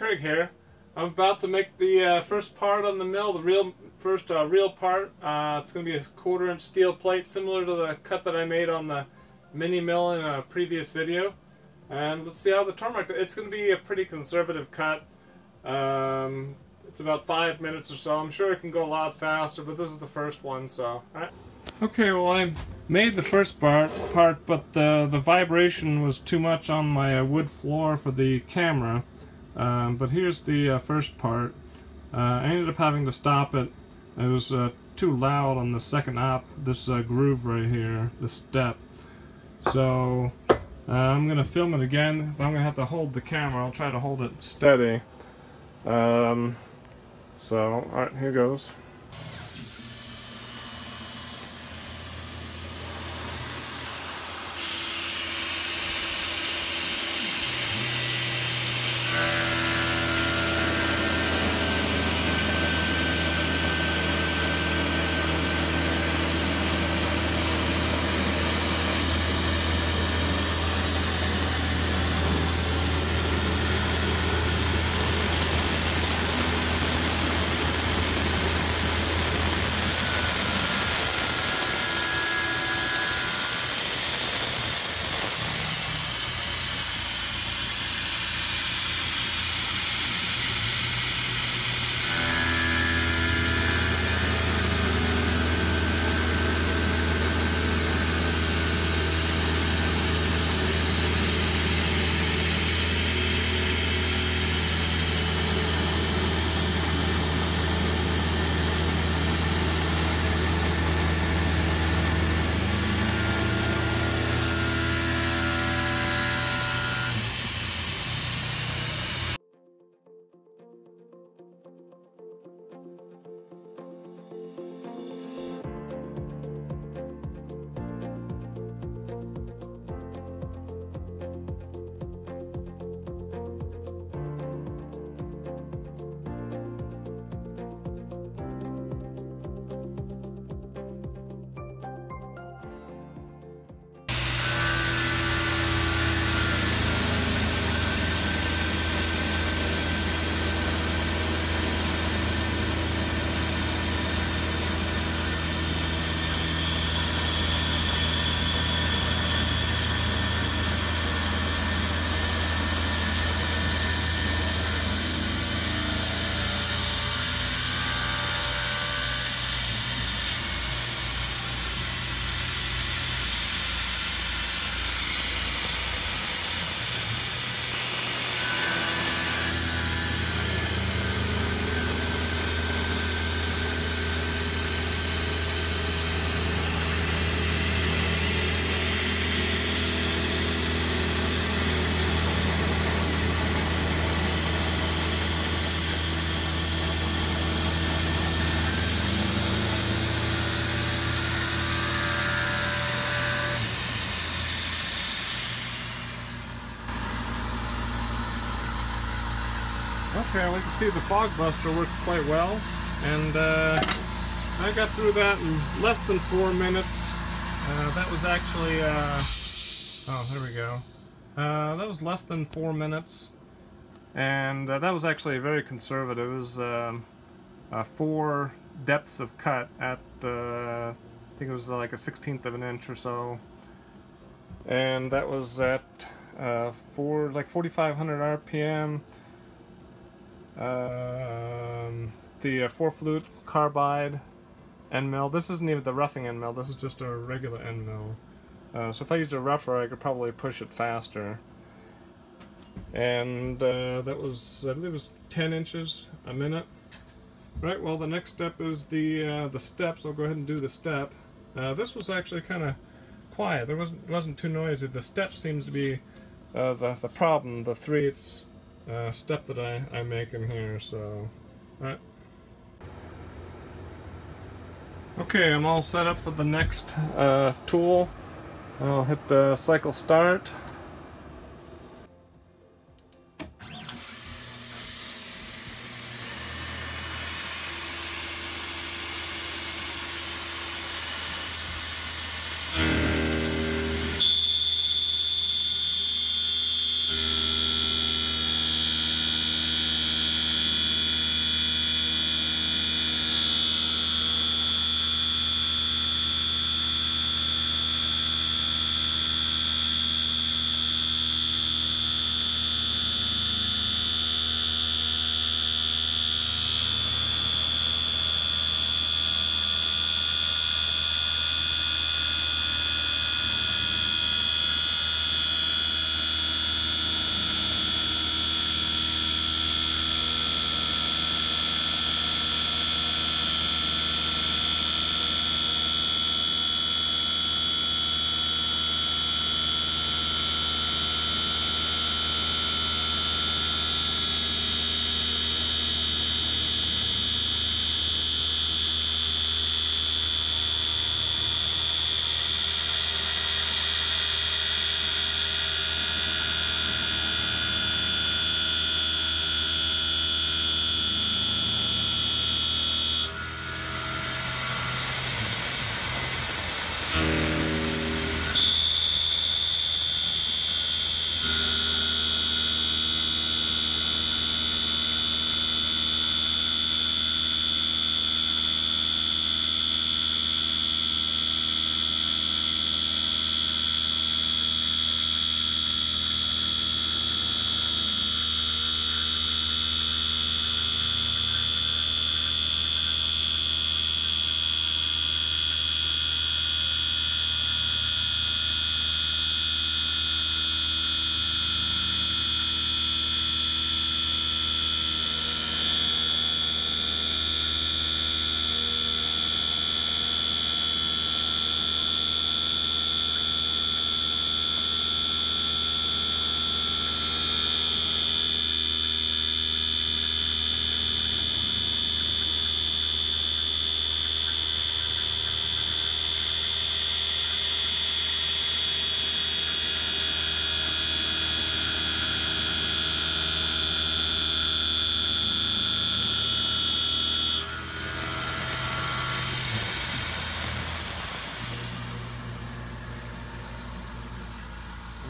Craig here. I'm about to make the uh, first part on the mill, the real first uh, real part. Uh, it's going to be a quarter inch steel plate similar to the cut that I made on the mini mill in a previous video. And let's see how the Tormach, it's going to be a pretty conservative cut. Um, it's about five minutes or so. I'm sure it can go a lot faster, but this is the first one, so. Right. Okay, well I made the first part, part but the, the vibration was too much on my uh, wood floor for the camera. Um, but here's the uh, first part. Uh, I ended up having to stop it. It was uh, too loud on the second op, this uh, groove right here, the step. So uh, I'm going to film it again. but I'm going to have to hold the camera. I'll try to hold it steady. Um, so, alright, here goes. Okay, we can see the fog buster works quite well, and uh, I got through that in less than four minutes. Uh, that was actually, uh, oh, there we go. Uh, that was less than four minutes, and uh, that was actually very conservative. It was um, uh, four depths of cut at, I think it was like a sixteenth of an inch or so, and that was at four, like 4,500 RPM. Um, the uh, 4 flute carbide end mill. This isn't even the roughing end mill, this is just a regular end mill. Uh, so if I used a rougher, I could probably push it faster. And uh, that was, I believe it was 10 inches a minute. Right, well the next step is the uh, the steps. I'll go ahead and do the step. Uh, this was actually kind of quiet. There wasn't wasn't too noisy. The step seems to be uh, the the problem. The three eighths uh, step that I, I make in here, so, right. Okay, I'm all set up for the next uh, tool. I'll hit the cycle start.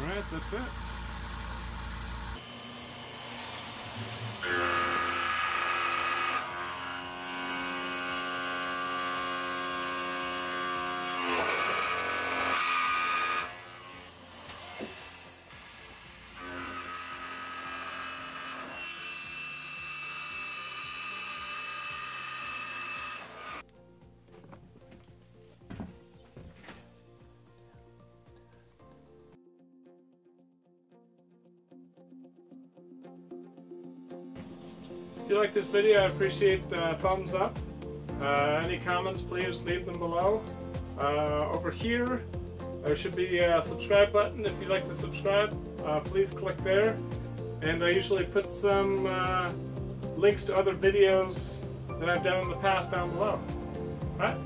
That's it. You like this video, I appreciate the thumbs up. Uh, any comments, please leave them below. Uh, over here, there should be a subscribe button. If you'd like to subscribe, uh, please click there. And I usually put some uh, links to other videos that I've done in the past down below. Alright?